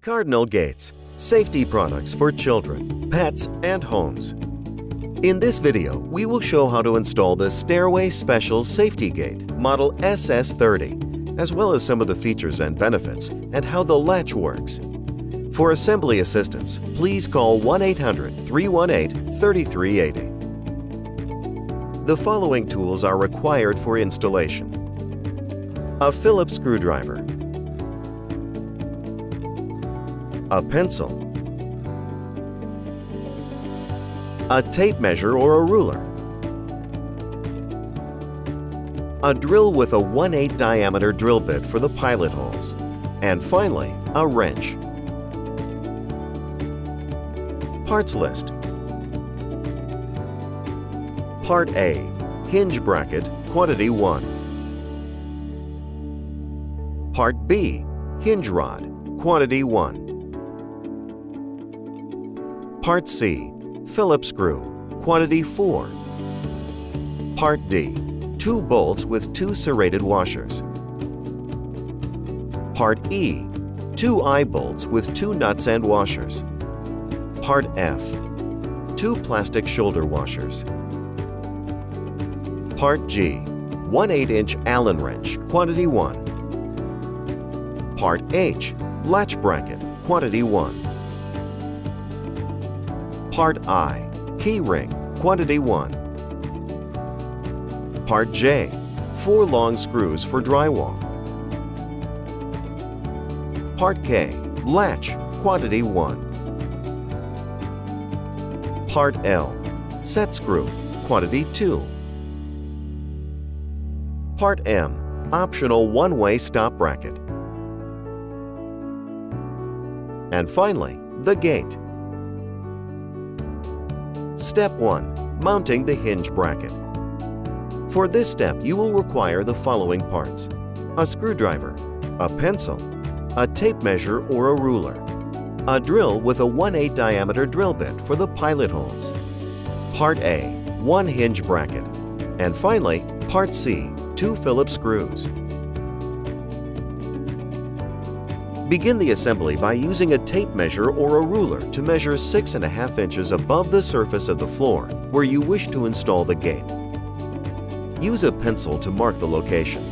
Cardinal Gates, safety products for children, pets, and homes. In this video, we will show how to install the Stairway Special Safety Gate model SS30, as well as some of the features and benefits and how the latch works. For assembly assistance, please call 1-800-318-3380. The following tools are required for installation. A Phillips screwdriver, a pencil, a tape measure or a ruler, a drill with a 1 8 diameter drill bit for the pilot holes, and finally, a wrench. Parts list. Part A, hinge bracket, quantity 1. Part B, hinge rod, quantity 1. Part C, Phillips screw, quantity 4. Part D, two bolts with two serrated washers. Part E, two eye bolts with two nuts and washers. Part F, two plastic shoulder washers. Part G, 1 8-inch Allen wrench, quantity 1. Part H, latch bracket, quantity 1. Part I, key ring, quantity 1. Part J, four long screws for drywall. Part K, latch, quantity 1. Part L, set screw, quantity 2. Part M, optional one-way stop bracket. And finally, the gate. Step 1. Mounting the hinge bracket. For this step, you will require the following parts. A screwdriver, a pencil, a tape measure or a ruler, a drill with a 1 8 diameter drill bit for the pilot holes, Part A, one hinge bracket, and finally, Part C, two Phillips screws. Begin the assembly by using a tape measure or a ruler to measure 6.5 inches above the surface of the floor where you wish to install the gate. Use a pencil to mark the location.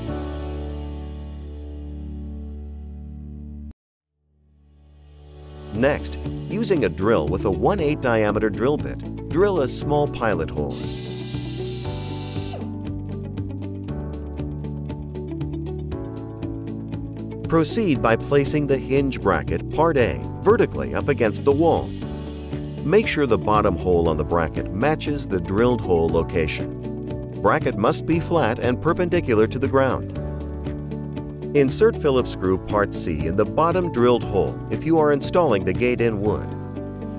Next, using a drill with a 1 8 diameter drill bit, drill a small pilot hole. Proceed by placing the hinge bracket Part A vertically up against the wall. Make sure the bottom hole on the bracket matches the drilled hole location. Bracket must be flat and perpendicular to the ground. Insert Phillips screw Part C in the bottom drilled hole if you are installing the gate in wood.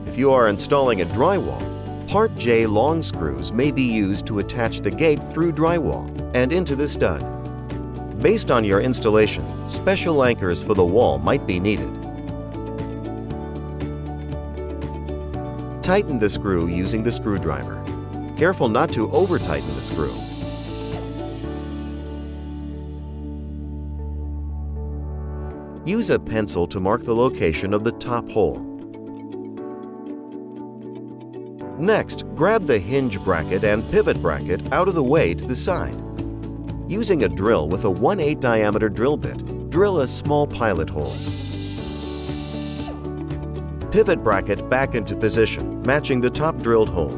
If you are installing a drywall, Part J long screws may be used to attach the gate through drywall and into the stud. Based on your installation, special anchors for the wall might be needed. Tighten the screw using the screwdriver. Careful not to over-tighten the screw. Use a pencil to mark the location of the top hole. Next, grab the hinge bracket and pivot bracket out of the way to the side. Using a drill with a 1 8 diameter drill bit, drill a small pilot hole. Pivot bracket back into position, matching the top drilled hole.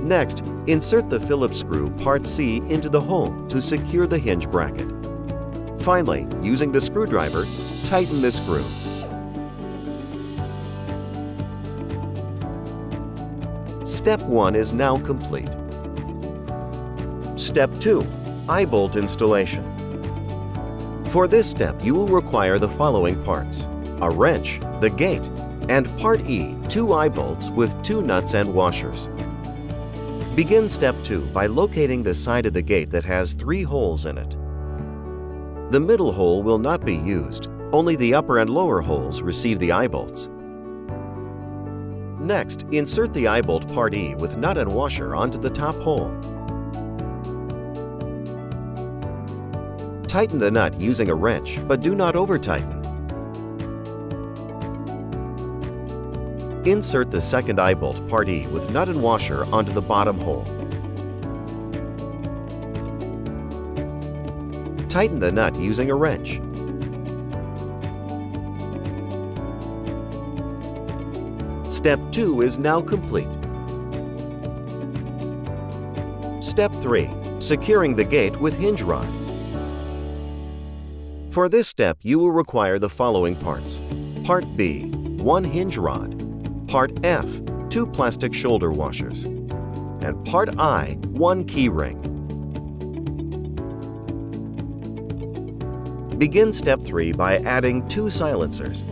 Next, insert the Phillips screw Part C into the hole to secure the hinge bracket. Finally, using the screwdriver, tighten the screw. Step 1 is now complete. Step 2 eye bolt installation. For this step, you will require the following parts. A wrench, the gate, and Part E, two eye bolts with two nuts and washers. Begin Step 2 by locating the side of the gate that has three holes in it. The middle hole will not be used, only the upper and lower holes receive the eye bolts. Next, insert the eye bolt Part E with nut and washer onto the top hole. Tighten the nut using a wrench, but do not over-tighten. Insert the second eye bolt part E with nut and washer onto the bottom hole. Tighten the nut using a wrench. Step 2 is now complete. Step 3. Securing the gate with hinge rod. For this step, you will require the following parts. Part B, one hinge rod. Part F, two plastic shoulder washers. And Part I, one key ring. Begin step 3 by adding two silencers.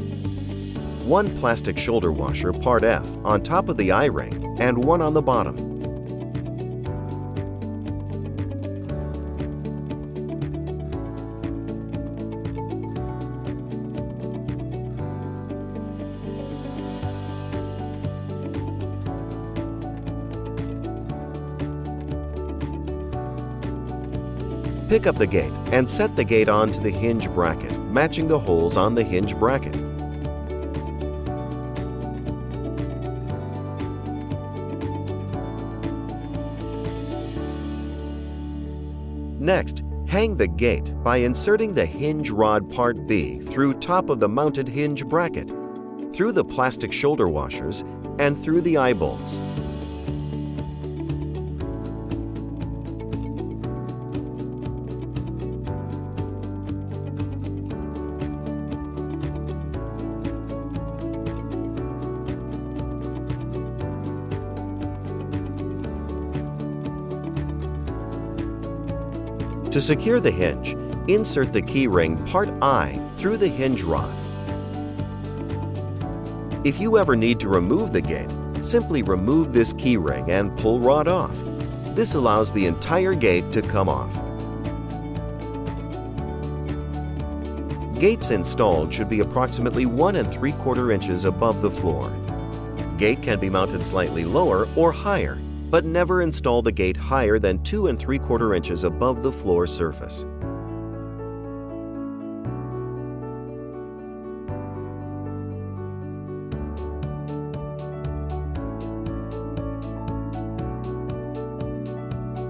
One plastic shoulder washer Part F on top of the eye ring and one on the bottom. Pick up the gate and set the gate onto the hinge bracket, matching the holes on the hinge bracket. Next, hang the gate by inserting the hinge rod part B through top of the mounted hinge bracket, through the plastic shoulder washers, and through the eye bolts. To secure the hinge, insert the keyring part I through the hinge rod. If you ever need to remove the gate, simply remove this keyring and pull rod off. This allows the entire gate to come off. Gates installed should be approximately 1 and 3 quarter inches above the floor. Gate can be mounted slightly lower or higher but never install the gate higher than 2 and 3 quarter inches above the floor surface.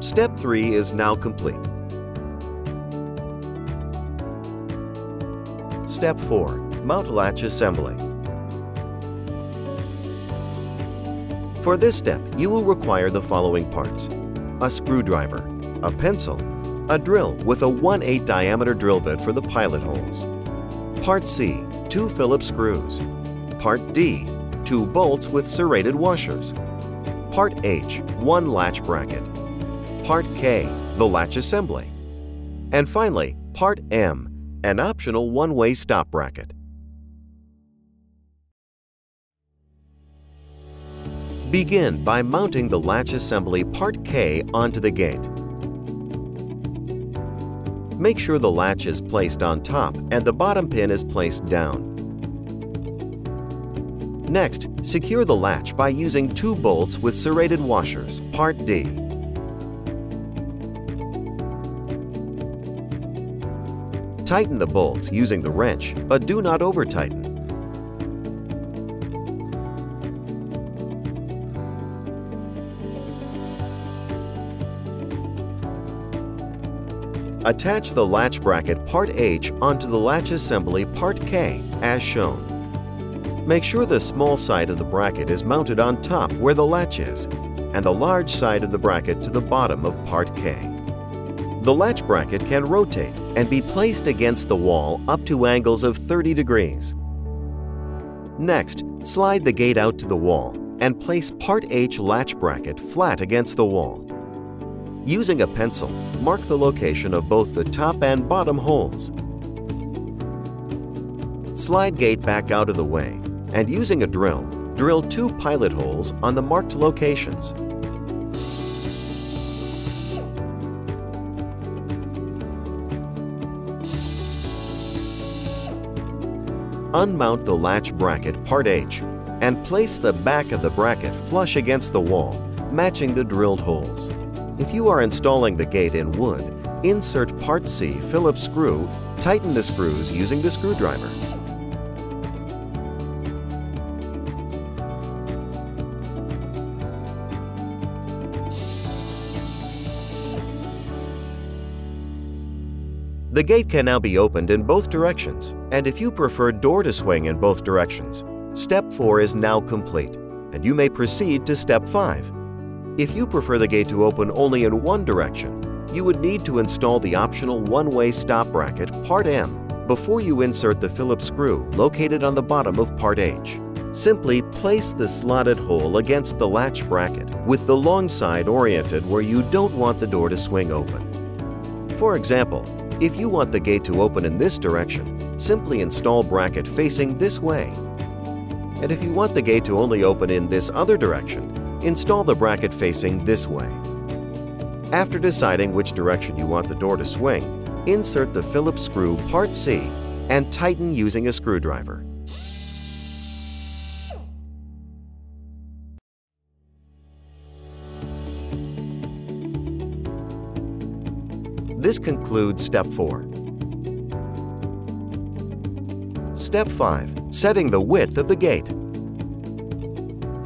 Step 3 is now complete. Step 4. Mount latch assembly. For this step, you will require the following parts. A screwdriver, a pencil, a drill with a 1 8 diameter drill bit for the pilot holes. Part C, two Phillips screws. Part D, two bolts with serrated washers. Part H, one latch bracket. Part K, the latch assembly. And finally, Part M, an optional one-way stop bracket. Begin by mounting the latch assembly Part K onto the gate. Make sure the latch is placed on top and the bottom pin is placed down. Next, secure the latch by using two bolts with serrated washers, Part D. Tighten the bolts using the wrench, but do not over-tighten. Attach the latch bracket Part H onto the latch assembly Part K as shown. Make sure the small side of the bracket is mounted on top where the latch is, and the large side of the bracket to the bottom of Part K. The latch bracket can rotate and be placed against the wall up to angles of 30 degrees. Next, slide the gate out to the wall and place Part H latch bracket flat against the wall. Using a pencil, mark the location of both the top and bottom holes. Slide gate back out of the way, and using a drill, drill two pilot holes on the marked locations. Unmount the latch bracket Part H and place the back of the bracket flush against the wall, matching the drilled holes. If you are installing the gate in wood, insert part C Phillips screw, tighten the screws using the screwdriver. The gate can now be opened in both directions, and if you prefer door to swing in both directions, step 4 is now complete, and you may proceed to step 5. If you prefer the gate to open only in one direction, you would need to install the optional one-way stop bracket Part M before you insert the Phillips screw located on the bottom of Part H. Simply place the slotted hole against the latch bracket with the long side oriented where you don't want the door to swing open. For example, if you want the gate to open in this direction, simply install bracket facing this way. And if you want the gate to only open in this other direction, install the bracket facing this way. After deciding which direction you want the door to swing, insert the Phillips screw Part C and tighten using a screwdriver. This concludes Step 4. Step 5. Setting the width of the gate.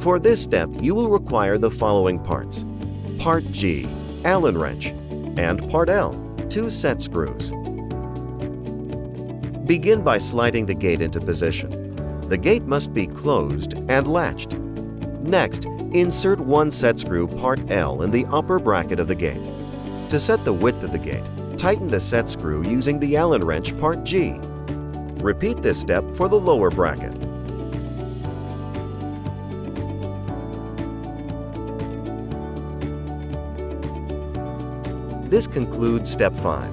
For this step, you will require the following parts. Part G, Allen wrench, and Part L, two set screws. Begin by sliding the gate into position. The gate must be closed and latched. Next, insert one set screw Part L in the upper bracket of the gate. To set the width of the gate, tighten the set screw using the Allen wrench Part G. Repeat this step for the lower bracket. This concludes Step 5.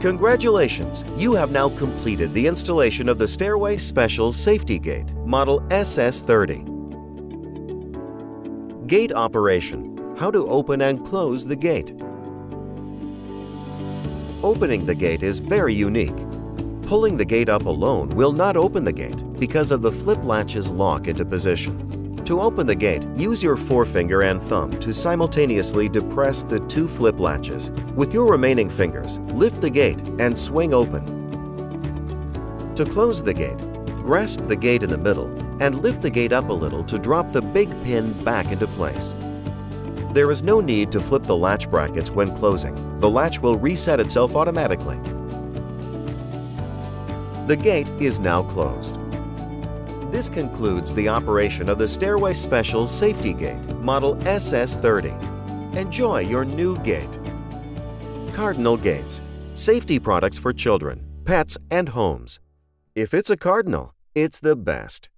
Congratulations! You have now completed the installation of the Stairway Specials Safety Gate, Model SS30. Gate Operation how to open and close the gate. Opening the gate is very unique. Pulling the gate up alone will not open the gate because of the flip latch's lock into position. To open the gate, use your forefinger and thumb to simultaneously depress the two flip latches. With your remaining fingers, lift the gate and swing open. To close the gate, grasp the gate in the middle and lift the gate up a little to drop the big pin back into place. There is no need to flip the latch brackets when closing. The latch will reset itself automatically. The gate is now closed. This concludes the operation of the Stairway Special Safety Gate, Model SS30. Enjoy your new gate. Cardinal Gates, safety products for children, pets, and homes. If it's a Cardinal, it's the best.